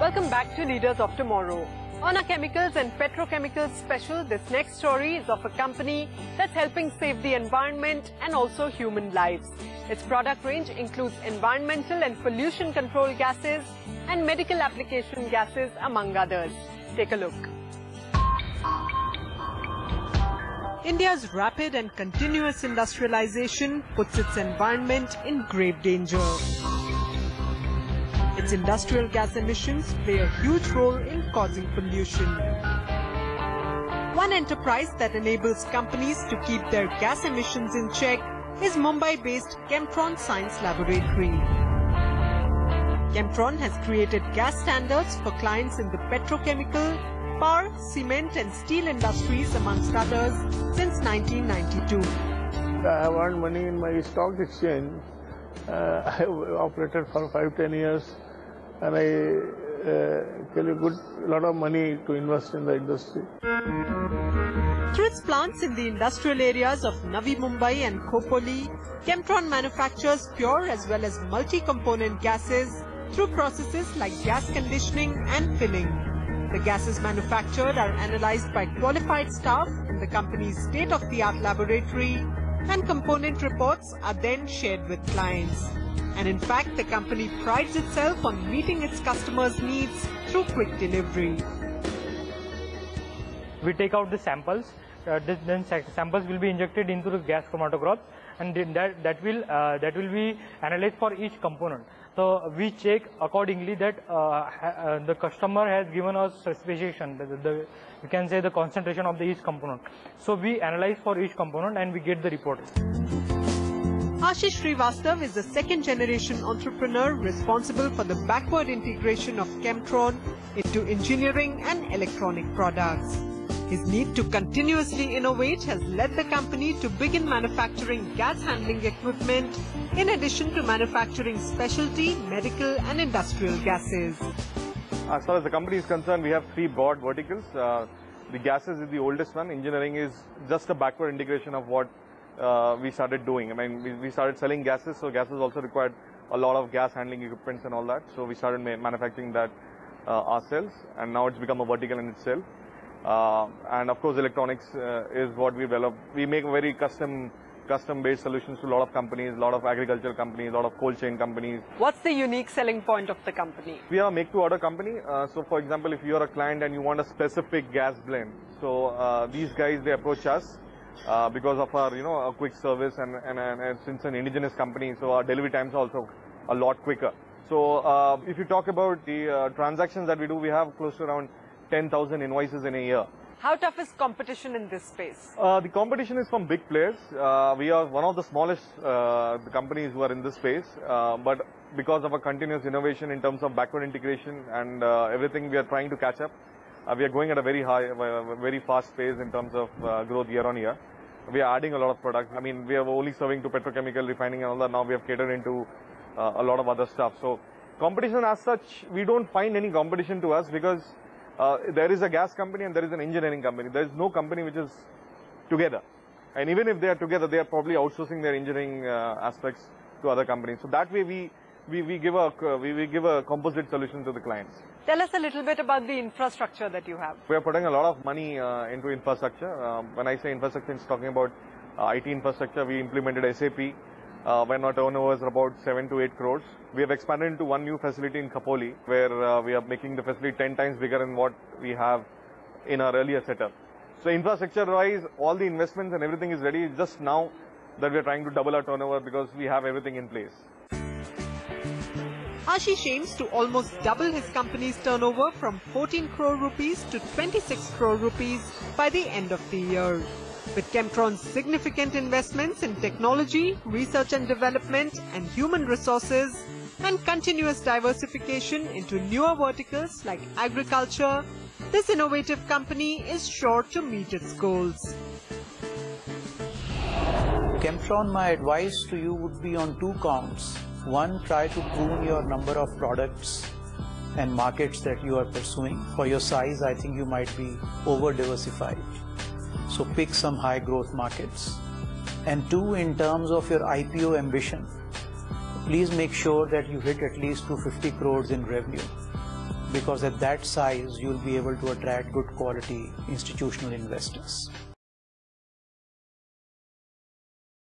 Welcome back to Leaders of Tomorrow. On our chemicals and petrochemicals special, this next story is of a company that's helping save the environment and also human lives. Its product range includes environmental and pollution control gases and medical application gases among others. Take a look. India's rapid and continuous industrialization puts its environment in grave danger. Its industrial gas emissions play a huge role in causing pollution. One enterprise that enables companies to keep their gas emissions in check is Mumbai-based Chemtron Science Laboratory. Chemtron has created gas standards for clients in the petrochemical, power, cement and steel industries amongst others since 1992. I have earned money in my stock exchange. Uh, I have operated for five, ten years and I uh, get a good lot of money to invest in the industry. Through its plants in the industrial areas of Navi Mumbai and Khopoli, Chemtron manufactures pure as well as multi-component gases through processes like gas conditioning and filling. The gases manufactured are analyzed by qualified staff in the company's state-of-the-art laboratory and component reports are then shared with clients. And in fact, the company prides itself on meeting its customers' needs through quick delivery. We take out the samples, uh, then samples will be injected into the gas chromatograph and that, that, will, uh, that will be analyzed for each component. So we check accordingly that uh, uh, the customer has given us specification, the, the, we can say the concentration of the each component. So we analyze for each component and we get the report. Ashish Srivastav is a second generation entrepreneur responsible for the backward integration of Chemtron into engineering and electronic products. His need to continuously innovate has led the company to begin manufacturing gas handling equipment in addition to manufacturing specialty, medical and industrial gases. As far as the company is concerned, we have three broad verticals. Uh, the gases is the oldest one. Engineering is just a backward integration of what uh, we started doing. I mean, we, we started selling gases, so gases also required a lot of gas handling equipments and all that. So we started ma- manufacturing that uh, ourselves, and now it's become a vertical in itself. Uh, and of course, electronics uh, is what we develop. We make very custom, custom-based solutions to a lot of companies, a lot of agricultural companies, a lot of cold chain companies. What's the unique selling point of the company? We are a make-to-order company. Uh, so, for example, if you are a client and you want a specific gas blend, so uh, these guys they approach us uh, because of our you know a quick service and, and, and, since an indigenous company, so our delivery times are also a lot quicker. So, uh, if you talk about the uh, transactions that we do, we have close to around 10,000 invoices in a year. How tough is competition in this space? Uh, the competition is from big players. Uh, we are one of the smallest uh, the companies who are in this space, uh, but because of a continuous innovation in terms of backward integration and uh, everything, we are trying to catch up. Uh, we are going at a very high, very fast pace in terms of uh, growth year on year. We are adding a lot of products. I mean, we are only serving to petrochemical refining and all that. Now we have catered into uh, a lot of other stuff. So competition as such, we don't find any competition to us because uh, there is a gas company and there is an engineering company. There is no company which is together. And even if they are together, they are probably outsourcing their engineering uh, aspects to other companies. So that way we, we, we, give a, we, we give a composite solution to the clients. Tell us a little bit about the infrastructure that you have. We are putting a lot of money uh, into infrastructure. Um, when I say infrastructure, it's talking about uh, IT infrastructure. We implemented SAP uh, when our turnover is about 7 to 8 crores. We have expanded into one new facility in Khopoli where uh, we are making the facility 10 times bigger than what we have in our earlier setup. So infrastructure wise, all the investments and everything is ready. Just now that we are trying to double our turnover because we have everything in place. Ashish aims to almost double his company's turnover from 14 crore rupees to 26 crore rupees by the end of the year. With Chemtron's significant investments in technology, research and development, and human resources, and continuous diversification into newer verticals like agriculture, this innovative company is sure to meet its goals. Chemtron, my advice to you would be on two counts. One, try to prune your number of products and markets that you are pursuing. For your size, I think you might be over diversified. So pick some high growth markets. And two, in terms of your IPO ambition, please make sure that you hit at least 250 crores in revenue. because at that size you'll be able to attract good quality institutional investors.